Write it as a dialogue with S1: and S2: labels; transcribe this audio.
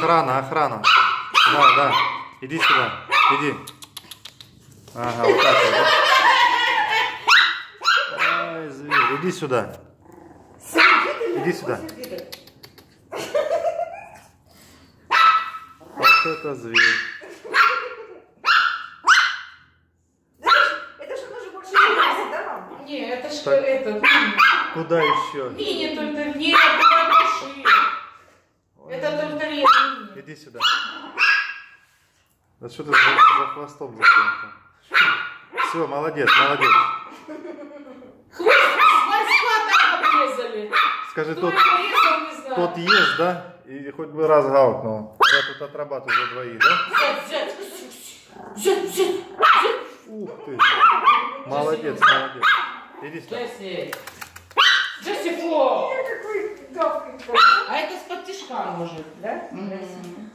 S1: Охрана, охрана. Да, да. Иди сюда. Иди. Ага, вот так вот. да? Ай, зверь, иди сюда. Иди сюда. Вот это зверь.
S2: Это же тоже больше не лазит, да, мам?
S3: Не, это
S1: Так.
S3: это.
S1: Куда еще?
S3: Винни только, не, это души. Это только Винни.
S1: Иди сюда. Да что ты за, за хвостом зачем-то? Все, молодец, молодец. Скажи, тот, тот ест, да? И хоть бы раз гаукнул. Я тут отрабатываю за двоих, да? Ух ты. Молодец, молодец. Иди сюда.
S3: Джесси. Джесси. А это с подтяжка может.
S2: Да?
S3: Мгм.